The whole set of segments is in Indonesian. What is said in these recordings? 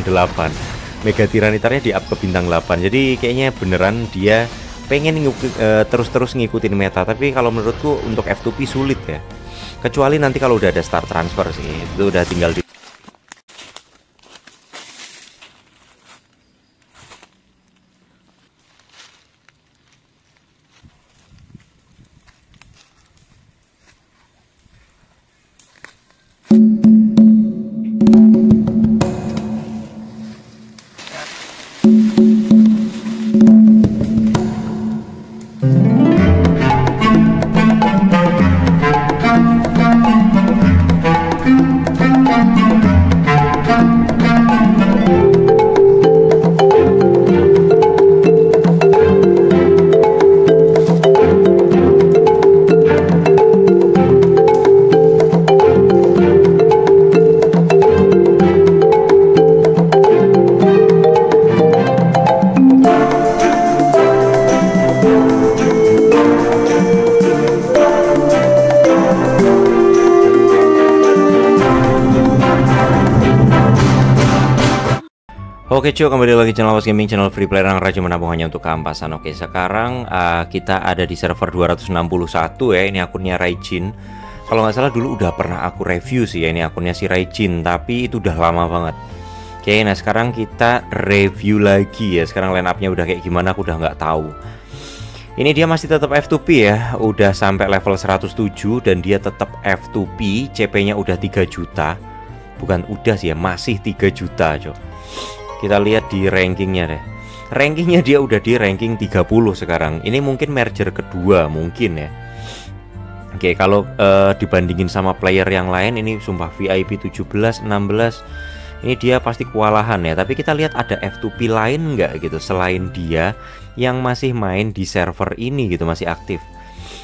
8 Mega Tiranitarnya di up ke bintang 8 jadi kayaknya beneran dia pengen uh, terus-terus ngikutin meta. Tapi kalau menurutku untuk F2P sulit ya. Kecuali nanti kalau udah ada start transfer sih. Itu udah tinggal di Oke cuy kembali lagi channel Was Gaming channel free player yang rajin menabung hanya untuk keampasan Oke sekarang uh, kita ada di server 261 ya ini akunnya Raijin. Kalau nggak salah dulu udah pernah aku review sih ya ini akunnya si Raijin tapi itu udah lama banget. Oke nah sekarang kita review lagi ya sekarang line upnya udah kayak gimana aku udah nggak tahu. Ini dia masih tetap F2P ya Udah sampai level 107 dan dia tetap F2P CP nya udah 3 juta. Bukan udah sih ya masih 3 juta coy kita lihat di rankingnya deh. Rankingnya dia udah di ranking 30 sekarang. Ini mungkin merger kedua mungkin ya. Oke kalau uh, dibandingin sama player yang lain ini sumpah VIP 17 16 ini dia pasti kewalahan ya. Tapi kita lihat ada F2P lain nggak gitu selain dia yang masih main di server ini gitu masih aktif.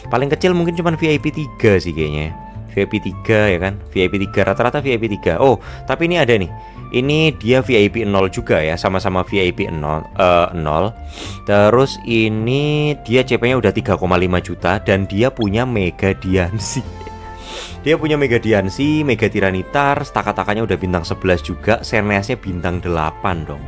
Paling kecil mungkin cuma VIP 3 sih kayaknya VIP 3 ya kan? VIP 3 rata-rata VIP 3 oh tapi ini ada nih ini dia VIP 0 juga ya sama-sama VIP 0 uh, 0 terus ini dia CP nya udah 3,5 juta dan dia punya Mega Diansi dia punya Mega Diansi, Mega Tiranitar, staka-takanya udah bintang 11 juga, Serneasnya bintang 8 dong.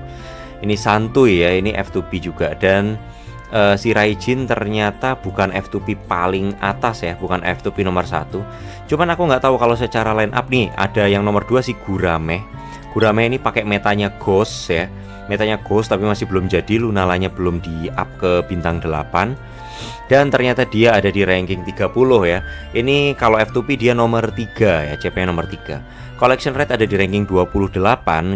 Ini santuy ya, ini F2P juga dan uh, si Raijin ternyata bukan F2P paling atas ya, bukan F2P nomor satu. Cuman aku nggak tahu kalau secara line up nih ada yang nomor 2 si Gurame Gurame ini pakai metanya Ghost ya. Metanya Ghost tapi masih belum jadi Lunalanya belum di up ke bintang 8 dan ternyata dia ada di ranking 30 ya. Ini kalau F2P dia nomor 3 ya CP nomor 3 collection rate ada di ranking 28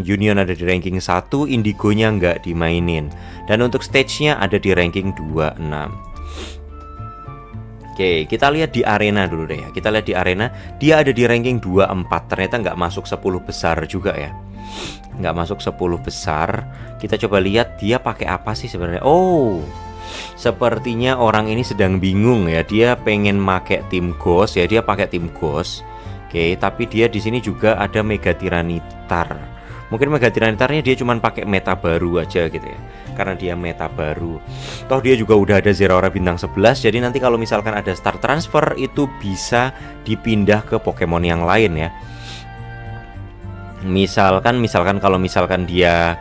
Union ada di ranking 1 Indigonya nggak dimainin. Dan untuk stage-nya ada di ranking 26 Oke, kita lihat di arena dulu deh ya. Kita lihat di arena, dia ada di ranking 24. Ternyata nggak masuk 10 besar juga ya. Nggak masuk 10 besar. Kita coba lihat dia pakai apa sih sebenarnya. Oh, sepertinya orang ini sedang bingung ya. Dia pengen pakai tim Ghost ya. Dia pakai tim Ghost. Oke, tapi dia di sini juga ada Mega Tiranitar. Mungkin Mega Tiranitarnya dia cuma pakai meta baru aja gitu ya karena dia meta baru. Toh dia juga udah ada Zero Aura bintang 11 jadi nanti kalau misalkan ada start transfer itu bisa dipindah ke Pokemon yang lain ya. Misalkan misalkan kalau misalkan dia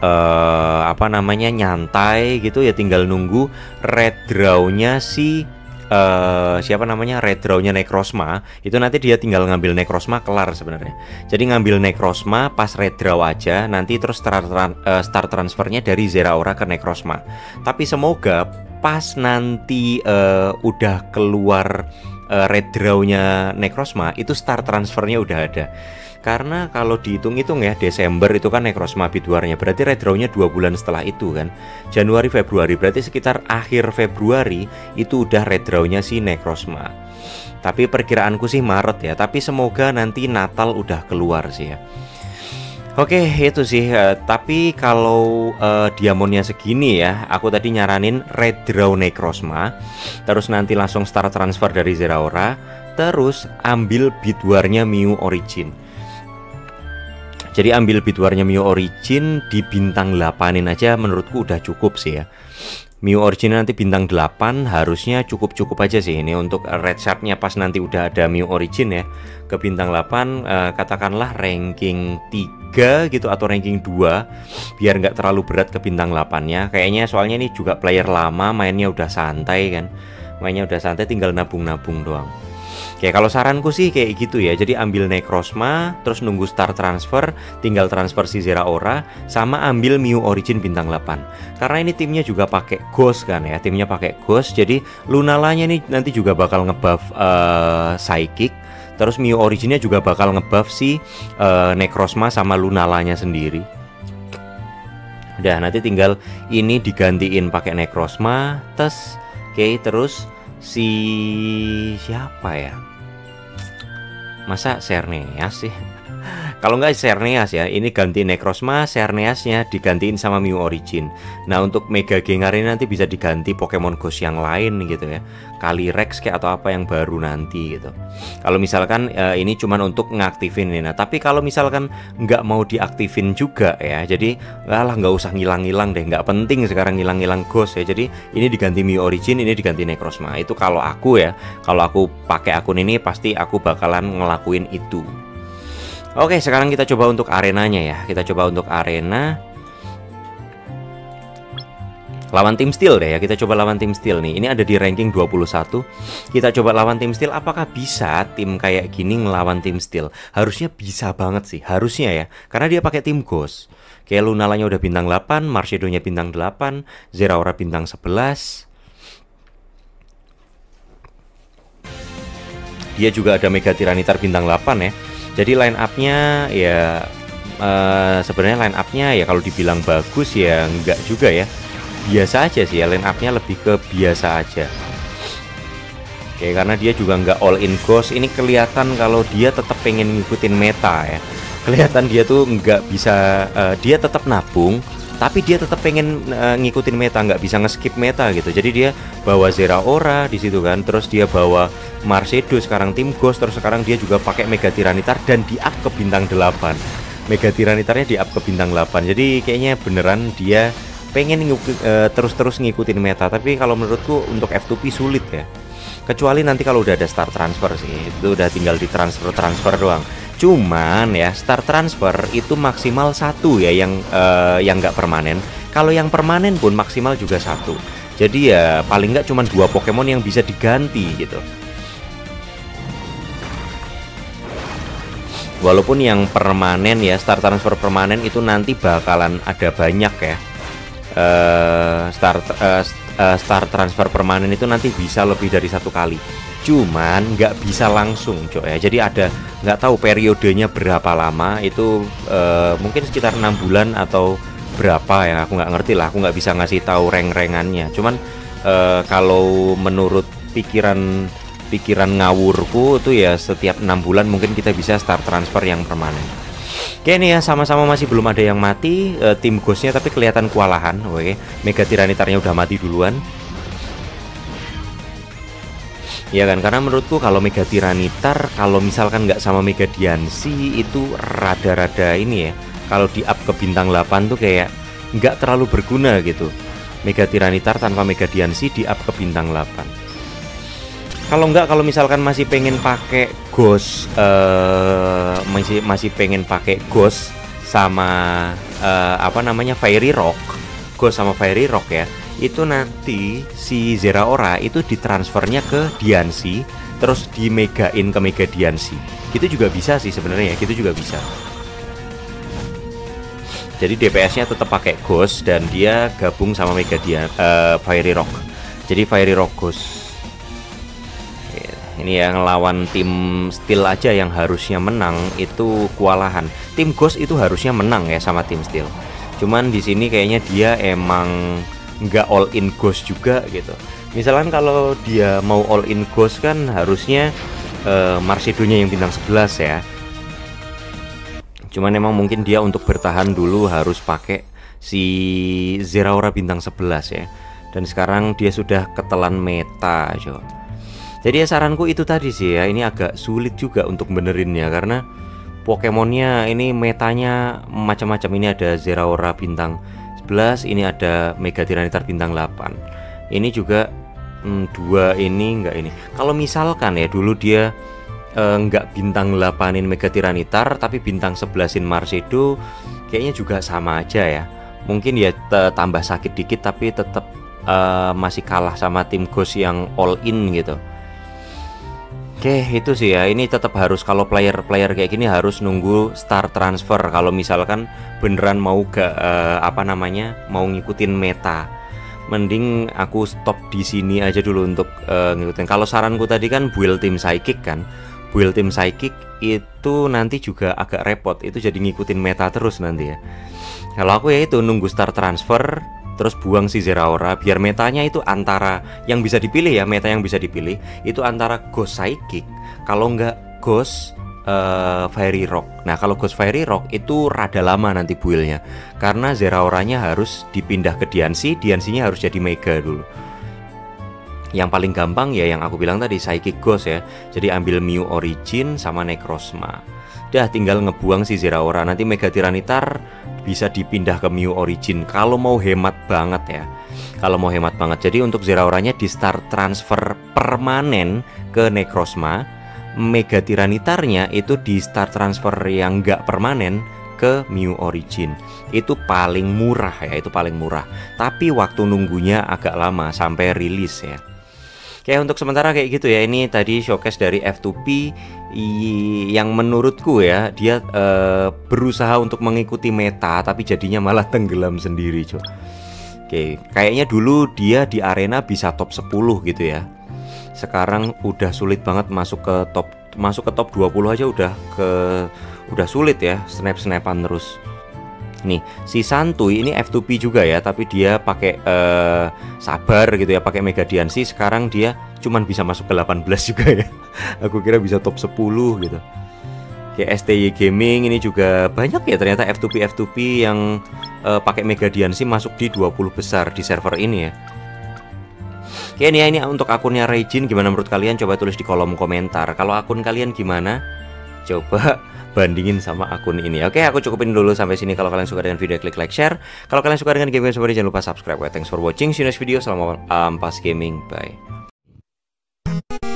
uh, apa namanya nyantai gitu ya tinggal nunggu red draw-nya si uh, siapa namanya red drawnya Necrosma itu nanti dia tinggal ngambil Necrosma kelar sebenarnya. Jadi ngambil Necrosma pas red draw aja nanti terus start, uh, start transfernya dari Zeraora ke Necrosma tapi semoga pas nanti uh, udah keluar uh, red drawnya Necrosma itu start transfernya udah ada karena kalau dihitung-hitung ya Desember itu kan Necrosma biduarnya Berarti redrawnya dua bulan setelah itu kan. Januari Februari. Berarti sekitar akhir Februari Itu udah redrawnya si Necrosma Tapi perkiraanku sih Maret ya. Tapi semoga nanti Natal udah keluar sih ya. Oke itu sih. Uh, tapi kalau uh, diamonnya segini ya aku tadi nyaranin red draw necrosma terus nanti langsung start transfer dari Zeraora. Terus ambil bidwarnya Miu Origin jadi ambil bidwarnya Mio Origin di bintang 8in aja menurutku udah cukup sih ya. Mew Origin nanti bintang 8 harusnya cukup-cukup aja sih ini untuk red shardnya pas nanti udah ada Mew Origin ya. Ke bintang 8 eh, katakanlah ranking 3 gitu atau ranking 2 biar nggak terlalu berat ke bintang 8 nya kayaknya soalnya ini juga player lama mainnya udah santai kan. Mainnya udah santai tinggal nabung-nabung doang Kayak kalau saranku sih kayak gitu ya. Jadi ambil Necrozma, terus nunggu start transfer, tinggal transfer si Zeraora, sama ambil Mew Origin bintang 8. Karena ini timnya juga pakai Ghost kan ya. Timnya pakai Ghost, jadi Lunalanya nih nanti juga bakal ngebuff uh, Psychic. Terus Mew Originnya juga bakal ngebuff si uh, Necrozma sama Lunalanya sendiri. Udah nanti tinggal ini digantiin pakai Necrozma, tes, oke okay, terus si siapa ya? Masa Serneas sih? Kalau nggak Serneas ya, ini ganti Necrozma, Serneasnya digantiin sama Mew Origin. Nah untuk Mega Gengar ini nanti bisa diganti Pokemon Ghost yang lain gitu ya. Kali Rex kayak atau apa yang baru nanti gitu. Kalau misalkan uh, ini cuma untuk ngaktifin ini. Nah tapi kalau misalkan nggak mau diaktifin juga ya, jadi lah nggak usah ngilang-ngilang deh, nggak penting sekarang ngilang-ngilang Ghost ya. Jadi ini diganti Mew Origin, ini diganti Necrozma. Itu kalau aku ya, kalau aku pakai akun ini pasti aku bakalan ngelakuin itu. Oke, sekarang kita coba untuk arenanya ya. Kita coba untuk arena lawan tim Steel deh ya. Kita coba lawan tim Steel nih. Ini ada di ranking 21. Kita coba lawan tim Steel apakah bisa tim kayak gini ngelawan tim Steel? Harusnya bisa banget sih, harusnya ya. Karena dia pakai tim Ghost. Kayak Lunalanya udah bintang 8, Marshadow-nya bintang 8, Zeraora bintang 11. Dia juga ada Mega Tiranitar bintang 8 ya jadi line upnya ya uh, sebenarnya line upnya ya kalau dibilang bagus ya enggak juga ya. Biasa aja sih ya line upnya lebih ke biasa aja. Oke karena dia juga nggak all in ghost. Ini kelihatan kalau dia tetap pengen ngikutin meta ya. Kelihatan dia tuh nggak bisa uh, dia tetap nabung tapi dia tetap pengen uh, ngikutin meta nggak bisa ngeskip meta gitu. Jadi dia bawa Zeraora di situ kan terus dia bawa Marcedo sekarang tim Ghost terus sekarang dia juga pakai Mega Tiranitar dan di up ke bintang 8 Mega Tiranitarnya di up ke bintang 8 jadi kayaknya beneran dia pengen uh, terus-terus ngikutin meta. Tapi kalau menurutku untuk F2P sulit ya. Kecuali nanti kalau udah ada start transfer sih itu udah tinggal di transfer transfer doang Cuman ya start transfer itu maksimal satu ya yang uh, yang nggak permanen. Kalau yang permanen pun maksimal juga satu. Jadi ya paling nggak cuma dua Pokemon yang bisa diganti gitu. Walaupun yang permanen ya start transfer permanen itu nanti bakalan ada banyak ya. Uh, start uh, uh, start transfer permanen itu nanti bisa lebih dari satu kali. Cuman nggak bisa langsung cok ya. Jadi ada nggak tahu periodenya berapa lama. Itu uh, mungkin sekitar enam bulan atau berapa ya. Aku nggak ngerti lah. Aku nggak bisa ngasih tahu reng-rengannya. Cuman uh, kalau menurut pikiran pikiran ngawurku itu ya setiap enam bulan mungkin kita bisa start transfer yang permanen Oke nih ya sama-sama masih belum ada yang mati uh, tim ghostnya tapi kelihatan kewalahan oke Mega Tiranitarnya udah mati duluan Ya kan, karena menurutku kalau Mega Tiranitar kalau misalkan nggak sama Mega Diansi itu rada-rada ini ya. Kalau di up ke bintang 8 tuh kayak nggak terlalu berguna gitu. Mega Tiranitar tanpa Mega Diansi di up ke bintang 8. Kalau nggak kalau misalkan masih pengen pakai Ghost uh, masih masih pengen pakai Ghost sama uh, apa namanya Fairy Rock. Ghost sama Fairy Rock ya itu nanti si Zeraora itu ditransfernya ke Diansi terus di megain ke Mega Diansi gitu juga bisa sih sebenarnya gitu juga bisa. Jadi DPS-nya tetap pakai Ghost dan dia gabung sama Mega Dian uh, Fiery Rock. Jadi Fiery Rock Ghost ini yang lawan tim Steel aja yang harusnya menang itu kewalahan. Tim Ghost itu harusnya menang ya sama tim Steel. Cuman di sini kayaknya dia emang nggak all in ghost juga gitu. Misalkan kalau dia mau all in ghost kan harusnya uh, Marsidonya yang bintang 11 ya. Cuman emang mungkin dia untuk bertahan dulu harus pakai si Zeraora bintang 11 ya. Dan sekarang dia sudah ketelan meta coba jadi ya saranku itu tadi sih ya ini agak sulit juga untuk benerinnya karena Pokemonnya ini metanya macam-macam. Ini ada Zeraora bintang 11 ini ada Mega Tiranitar bintang 8 ini juga hmm, dua ini enggak ini. Kalau misalkan ya dulu dia eh, enggak bintang 8in Mega Tiranitar tapi bintang 11in Marsedo kayaknya juga sama aja ya. Mungkin ya tambah sakit dikit tapi tetap uh, masih kalah sama tim Ghost yang all in gitu Oke itu sih ya. Ini tetap harus kalau player-player kayak gini harus nunggu start transfer. Kalau misalkan beneran mau gak uh, apa namanya mau ngikutin meta. Mending aku stop di sini aja dulu untuk uh, ngikutin. Kalau saranku tadi kan build tim psychic kan. Build tim psychic itu nanti juga agak repot. Itu jadi ngikutin meta terus nanti ya. Kalau aku ya itu nunggu start transfer terus buang si Zeraora biar metanya itu antara yang bisa dipilih ya meta yang bisa dipilih itu antara Ghost Psychic. Kalau nggak Ghost uh, Fairy Rock. Nah kalau Ghost Fairy Rock itu rada lama nanti buildnya karena Zeraoranya harus dipindah ke Diansi Diansinya harus jadi Mega dulu yang paling gampang ya yang aku bilang tadi Psychic Ghost ya. Jadi ambil Mew Origin sama Necrozma. Dah tinggal ngebuang si Zeraora Nanti Mega Tiranitar bisa dipindah ke Mew Origin. Kalau mau hemat banget ya. Kalau mau hemat banget. Jadi untuk Zeraoranya di start transfer permanen ke Necrozma. Mega Tiranitarnya itu di start transfer yang nggak permanen ke Mew Origin. Itu paling murah ya Itu paling murah. Tapi waktu nunggunya agak lama sampai rilis ya Kayak untuk sementara kayak gitu ya. Ini tadi showcase dari F2P yang menurutku ya dia uh, berusaha untuk mengikuti meta tapi jadinya malah tenggelam sendiri, cuy. Oke, kayaknya dulu dia di arena bisa top 10 gitu ya. Sekarang udah sulit banget masuk ke top masuk ke top 20 aja udah ke udah sulit ya, snap-snapan terus. Nih, si Santuy ini F2P juga ya, tapi dia pakai uh, sabar gitu ya, pakai Mega Diansi. Sekarang dia cuman bisa masuk ke 18 juga ya. Aku kira bisa top 10 gitu. Kayak STY Gaming ini juga banyak ya ternyata F2P F2P yang uh, pakai Mega Diansi masuk di 20 besar di server ini ya. Oke ini ya ini untuk akunnya Regin gimana menurut kalian coba tulis di kolom komentar. Kalau akun kalian gimana? Coba bandingin sama akun ini. Oke, aku cukupin dulu sampai sini. Kalau kalian suka dengan video, klik like, share. Kalau kalian suka dengan game yang seperti jangan lupa subscribe. Thanks for watching. See you next video. Selamat malam um, pas gaming. Bye.